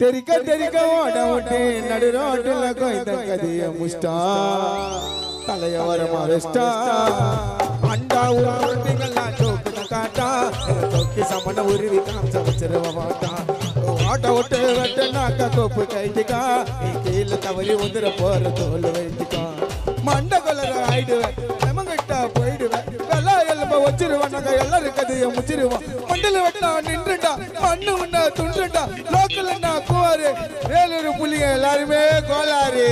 தெரிக்க தெரிக்க ஓட விட்டு நடு ரோட்டுல கொய்த கதிய முஷ்டா. தலைய வரமா வெஸ்டா அண்டா உருட்டிங்கெல்லாம் தோக்குன காட்டா. தொக்கி சமண உருவி காமிச்ச வச்சிருவ மாட்டா ஆட்ட விட்டு வெட்டனாக்க கோப்பு கைதிக்கா நீ கீழே தவறி உதிர போற தோல் வைட்டிக்கா மண்ட கொலர ஆயிடுவேன் நமங்கிட்ட போயிடுவேன் வெள்ளா எலும்ப வச்சிருவேன் நாங்க எல்லாரும் கதைய முச்சிருவோம் மண்டல வெட்டா நின்றுண்டா மண்ணு உண்டா துண்டுண்டா வேலூர் புள்ளிங்க எல்லாருமே கோளாறு